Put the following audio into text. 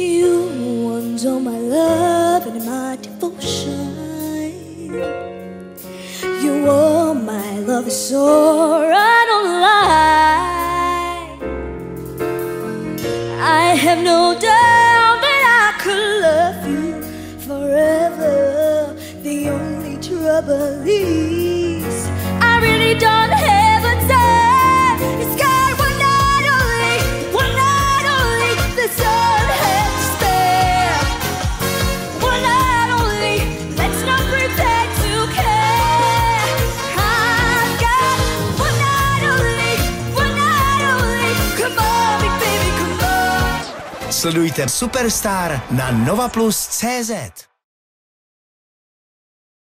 You want all my love and my devotion. You are my love, so I don't lie. I have no doubt that I could love you forever. The only trouble is I really don't Sledujte Superstar na Nova Plus CZ.